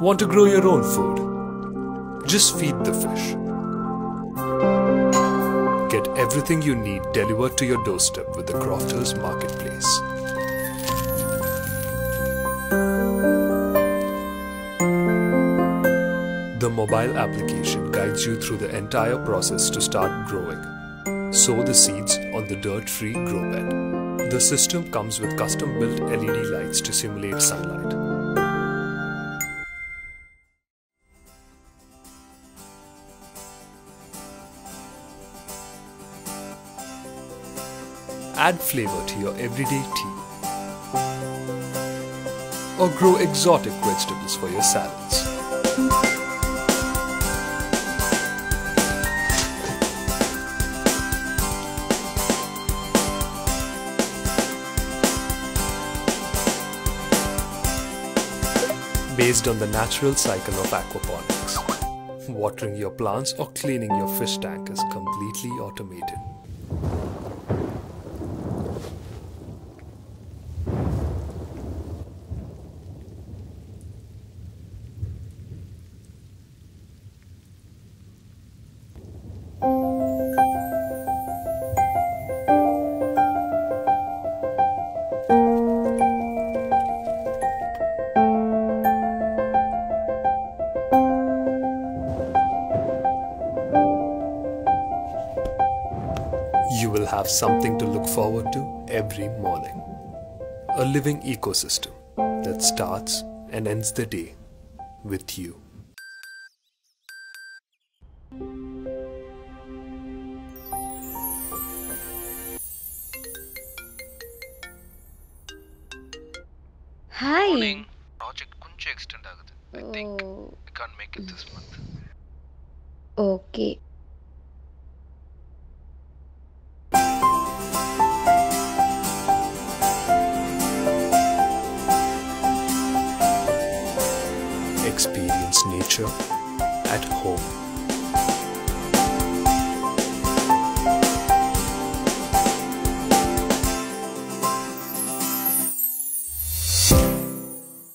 Want to grow your own food? Just feed the fish. Get everything you need delivered to your doorstep with the Crofters Marketplace. The mobile application guides you through the entire process to start growing. Sow the seeds on the dirt free grow bed. The system comes with custom built LED lights to simulate sunlight. Add flavor to your everyday tea. Or grow exotic vegetables for your salads. Based on the natural cycle of aquaponics, watering your plants or cleaning your fish tank is completely automated. you will have something to look forward to every morning. A living ecosystem that starts and ends the day with you. Hi. Morning. Project kunche extend I think oh. I can't make it this month. Okay. Experience nature at home.